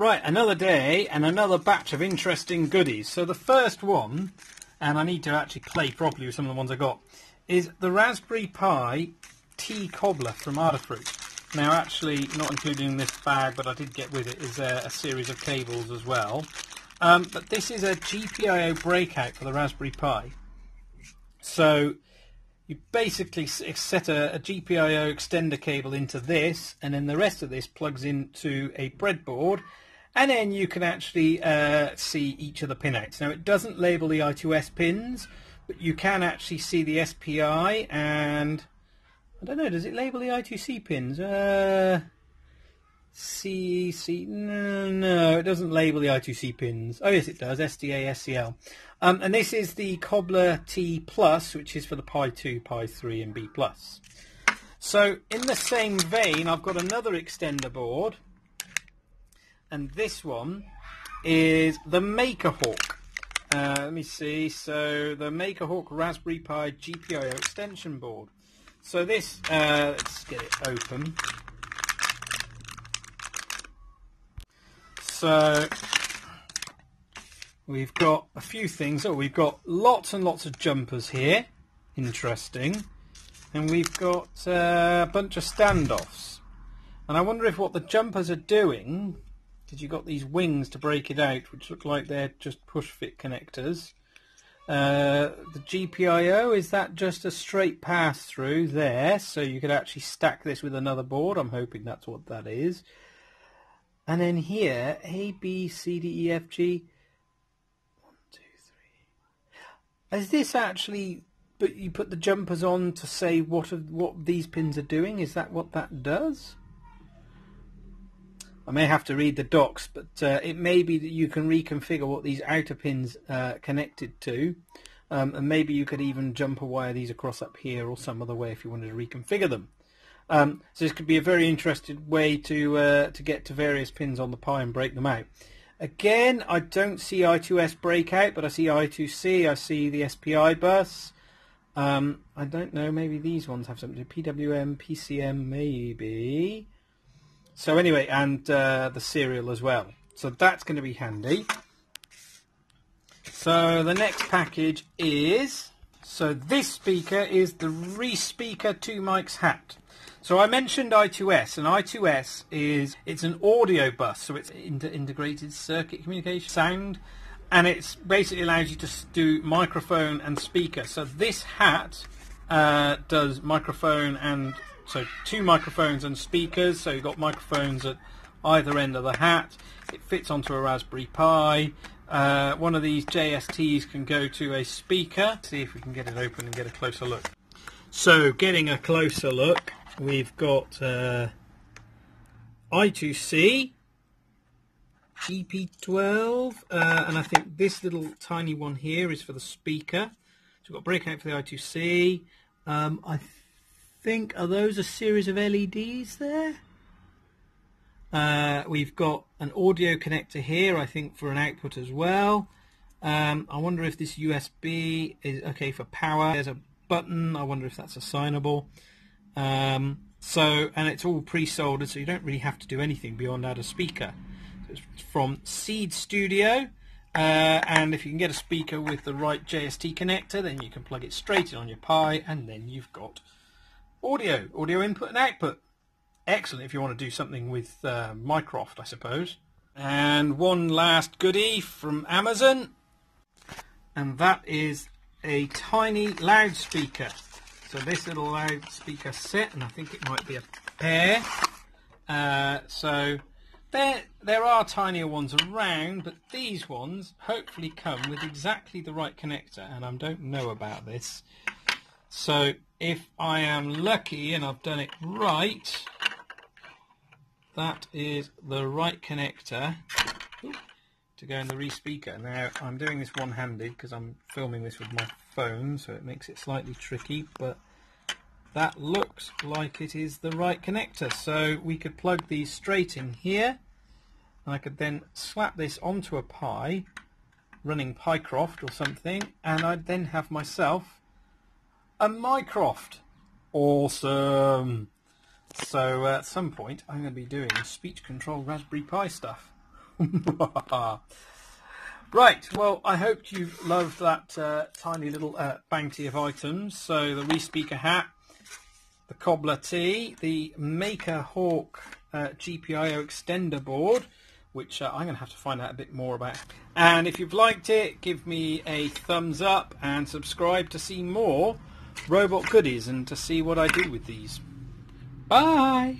Right, another day and another batch of interesting goodies. So the first one, and I need to actually play properly with some of the ones I got, is the Raspberry Pi T Cobbler from Adafruit. Now actually, not including this bag, but I did get with it, is a, a series of cables as well. Um, but this is a GPIO breakout for the Raspberry Pi. So you basically set a, a, GPIO extender cable into this, and then the rest of this plugs into a breadboard, and then you can actually uh, see each of the pinouts. Now it doesn't label the I2S pins, but you can actually see the SPI, and I don't know, does it label the I2C pins? Uh, C, C, no, no, it doesn't label the I2C pins. Oh yes it does, SDA, SCL. Um, and this is the Cobbler T Plus, which is for the Pi 2, Pi 3 and B Plus. So in the same vein, I've got another extender board, and this one is the MakerHawk. Uh, let me see, so the MakerHawk Raspberry Pi GPIO extension board. So this, uh, let's get it open. So we've got a few things. Oh, we've got lots and lots of jumpers here. Interesting. And we've got uh, a bunch of standoffs. And I wonder if what the jumpers are doing, you've got these wings to break it out, which look like they're just push-fit connectors. Uh, the GPIO, is that just a straight pass through there? So you could actually stack this with another board. I'm hoping that's what that is. And then here, A, B, C, D, E, F, G. One, two, three. Is this actually? But you put the jumpers on to say what what these pins are doing. Is that what that does? I may have to read the docs, but uh, it may be that you can reconfigure what these outer pins uh, connected to, um, and maybe you could even jump a wire these across up here or some other way if you wanted to reconfigure them. Um, so this could be a very interesting way to uh, to get to various pins on the Pi and break them out. Again, I don't see I2S breakout, but I see I2C, I see the SPI bus. Um, I don't know, maybe these ones have something to do. PWM, PCM, maybe. So anyway, and uh, the serial as well. So that's going to be handy. So the next package is... So this speaker is the ReSpeaker 2 mics hat. So I mentioned I2S, and I2S is it's an audio bus, so it's inter integrated circuit communication sound, and it basically allows you to do microphone and speaker. So this hat uh, does microphone and so two microphones and speakers. So you've got microphones at either end of the hat. It fits onto a Raspberry Pi. Uh, one of these JSTs can go to a speaker. See if we can get it open and get a closer look. So getting a closer look, we've got uh, I2C, GP12, uh, and I think this little tiny one here is for the speaker. We've got breakout for the I2C. Um, I think, are those a series of LEDs there? Uh, we've got an audio connector here, I think, for an output as well. Um, I wonder if this USB is okay for power. There's a button. I wonder if that's assignable. Um, so, and it's all pre-soldered, so you don't really have to do anything beyond add a speaker. So it's from Seeed Studio. Uh, and if you can get a speaker with the right JST connector, then you can plug it straight in on your Pi, and then you've got audio, audio input and output. Excellent if you want to do something with uh, Mycroft, I suppose. And one last goodie from Amazon, and that is a tiny loudspeaker. So this little loudspeaker set, and I think it might be a pair. Uh, so there, there are tinier ones around, but these ones hopefully come with exactly the right connector, and I don't know about this. So if I am lucky and I've done it right, that is the right connector to go in the re-speaker. Now I'm doing this one-handed because I'm filming this with my phone so it makes it slightly tricky but that looks like it is the right connector so we could plug these straight in here and I could then slap this onto a Pi running Picroft or something and I'd then have myself a Mycroft. Awesome! So at some point I'm going to be doing speech control Raspberry Pi stuff. right, well, I hope you loved that uh, tiny little uh, bounty of items. So the Respeaker hat, the Cobbler T, the Maker Hawk uh, GPIO extender board, which uh, I'm going to have to find out a bit more about. And if you've liked it, give me a thumbs up and subscribe to see more robot goodies and to see what I do with these. Bye!